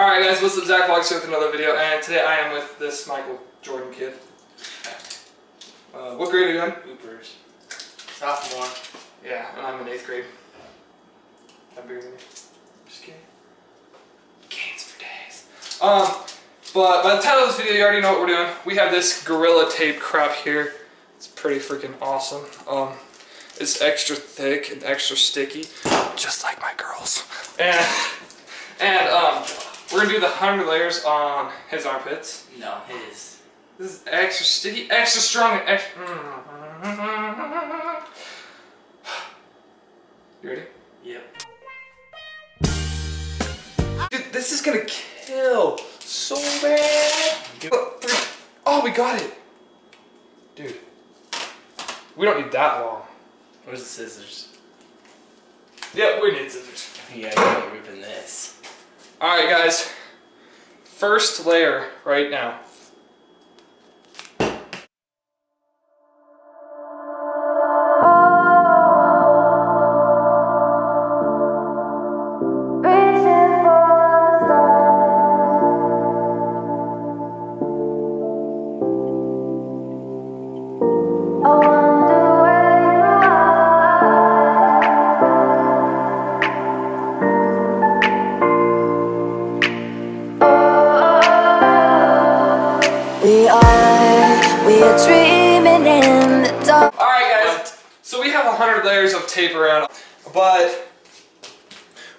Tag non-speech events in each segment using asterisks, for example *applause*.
Alright guys, what's up, Zach Vlogs here with another video, and today I am with this Michael Jordan kid. Uh, what grade are you in? Hoopers. Sophomore. Yeah, and I'm in 8th grade. I'm bigger than you. Just kidding. Gains for days. Um, but by the title of this video, you already know what we're doing. We have this Gorilla Tape crap here. It's pretty freaking awesome. Um, it's extra thick and extra sticky, just like my girls. And, and um, we're gonna do the 100 layers on his armpits. No, his. This is extra sticky, extra strong, and extra. *sighs* You ready? Yep. Dude, this is gonna kill so bad. Oh, we got it. Dude. We don't need that long. Where's the scissors? Yeah, we need scissors. Yeah, you're ripping this. Alright, guys. First layer right now. We are, dreaming in the dark. Alright, guys. So we have 100 layers of tape around, but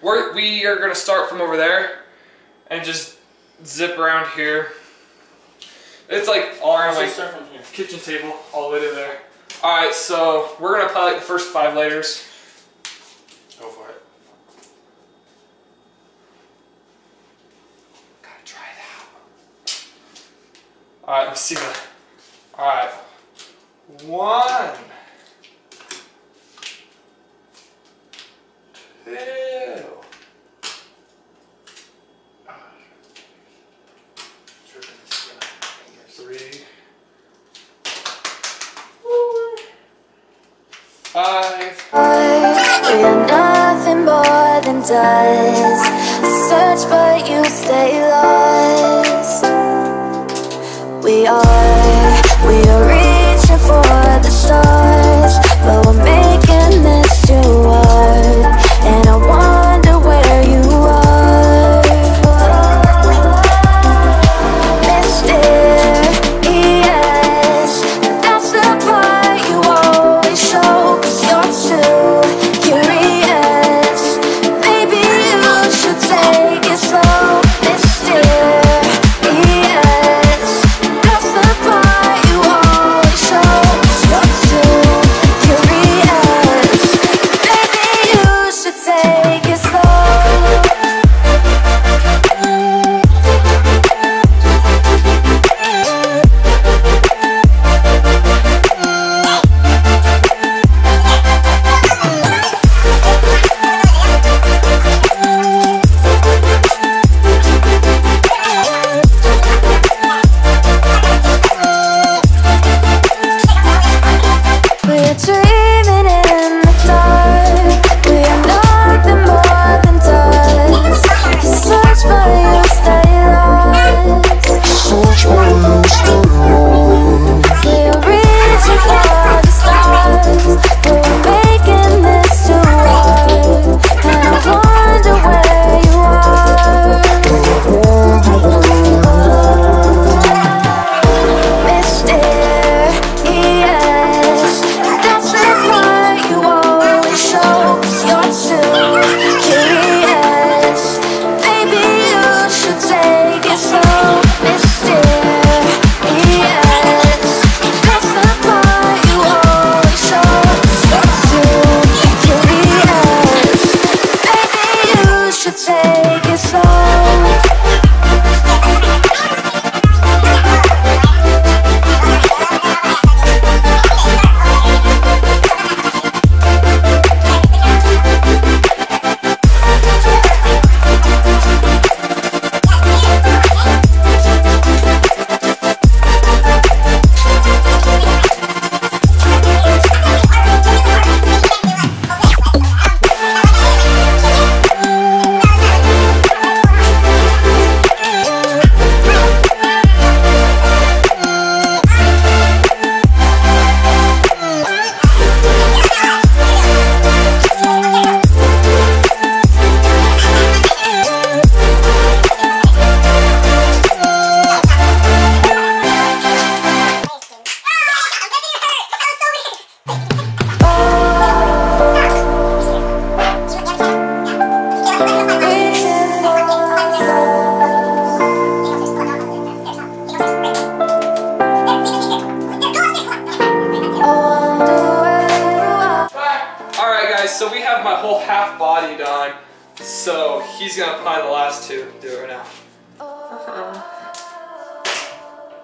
we're, we are gonna start from over there and just zip around here. It's like all around So like start from here. kitchen table all the way to there. Alright, so we're gonna apply like the first five layers. Go for it. Gotta try it out. Alright, let's see that. Alright. One. Two. Three. Four. Five. We are nothing more than dust. Search, but So we have my whole half body done. So he's gonna apply the last two. Do it right now.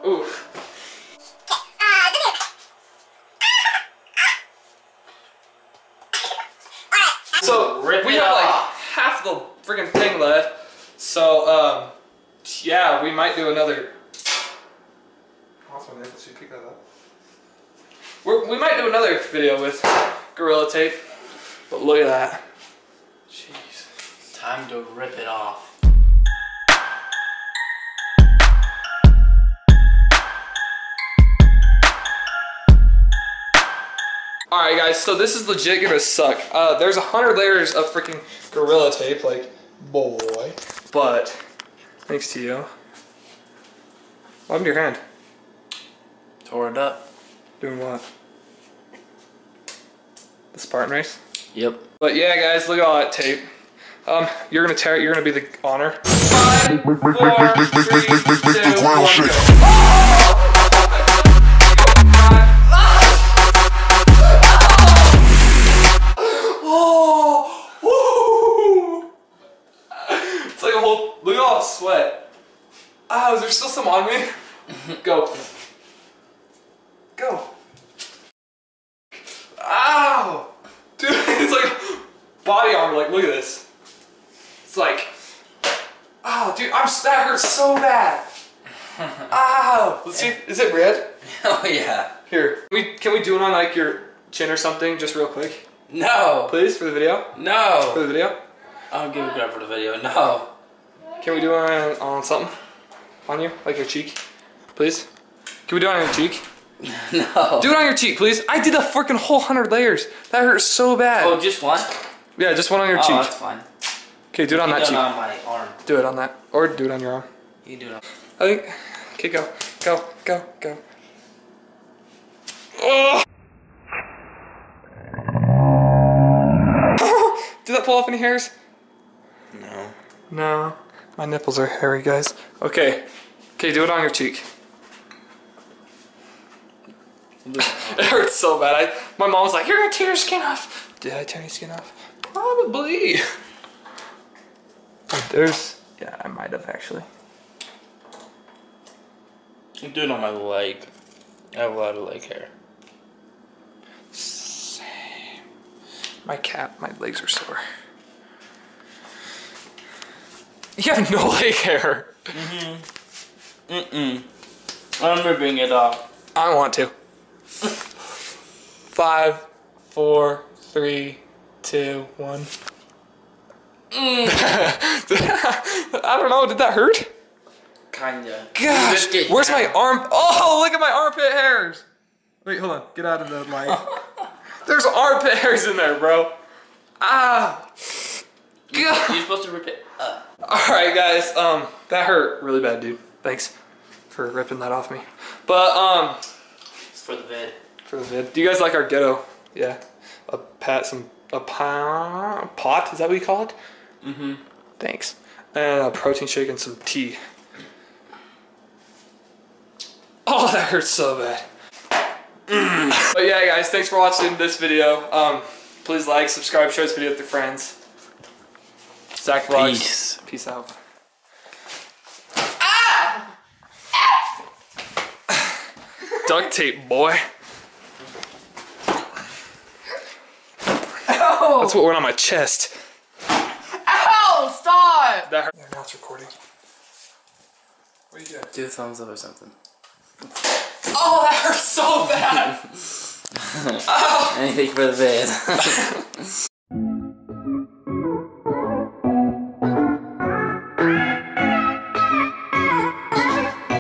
Ooh. So Rip we it have like half the freaking thing left. So um, yeah, we might do another. Awesome, Nathan, so you pick that up. We're, we might do another video with Gorilla Tape. But look at that. Jeez. Time to rip it off. Alright guys, so this is legit gonna suck. Uh, there's a hundred layers of freaking Gorilla Tape, like, boy. But, thanks to you. What happened to your hand? Tore it up. Doing what? The Spartan race? Yep. But yeah, guys, look at all that tape. Um, you're gonna tear it. You're gonna be the honor. Five, four, three, two, one, go. Oh, woo. It's like a whole. Look at all the sweat. Ah, is there still some on me? *laughs* Go. Ow! Dude, it's like body armor. Like, look at this. It's like, oh, dude, I'm that hurts so bad. *laughs* Ow! Oh. Let's see. Is it red? Oh yeah. Here, we can we do it on like your chin or something, just real quick, No. please, for the video. No. For the video. I'll give it credit for the video. No. Can we do it on, on something? On you, like your cheek, please. Can we do it on your cheek? *laughs* No. Do it on your cheek, please. I did a freaking whole hundred layers. That hurts so bad. Oh, just one? Yeah, just one on your Oh, cheek. that's fine. Okay, do it on You that cheek. on my arm. Do it on that, or do it on your arm. You do it. on- I think. Okay, go, go, go, go. Oh! *laughs* Did that pull off any hairs? No. No. My nipples are hairy, guys. Okay. Okay, do it on your cheek. *laughs* It hurts so bad. I, my mom was like, "You're gonna tear your skin off." Did I tear your skin off? Probably. There's. Yeah, I might have actually. I'm doing on my leg. I have a lot of leg hair. Same. My cat, my legs are sore. *laughs* You have no leg hair. Mm-hmm. Mm-mm. I'm ripping it off. I want to. *laughs* Five, four, three, two, one. Mm. *laughs* I don't know. Did that hurt? Kinda. Gosh, You where's my arm? Oh, look at my armpit hairs. Wait, hold on. Get out of the light. *laughs* There's armpit hairs in there, bro. Ah. God. You're supposed to rip it up. All right, guys. Um, that hurt really bad, dude. Thanks for ripping that off me. But um, It's for the vid. for the vid, do you guys like our ghetto? Yeah, a pat, some a pa- pot. Is that what you call it? Mm-hmm. Thanks. And a protein shake and some tea. Oh, that hurts so bad. Mm. But yeah, guys, thanks for watching this video. Um, please like, subscribe, share this video with your friends. Zach Vlogs. Peace. Peace out. *laughs* Duct tape, boy. *laughs* That's what went on my chest. Ow! Stop! That hurt. Yeah, now it's recording. What are you doing? Do a thumbs up or something. Oh, that hurts so bad. *laughs* Oh. Anything for the vid. *laughs* *laughs*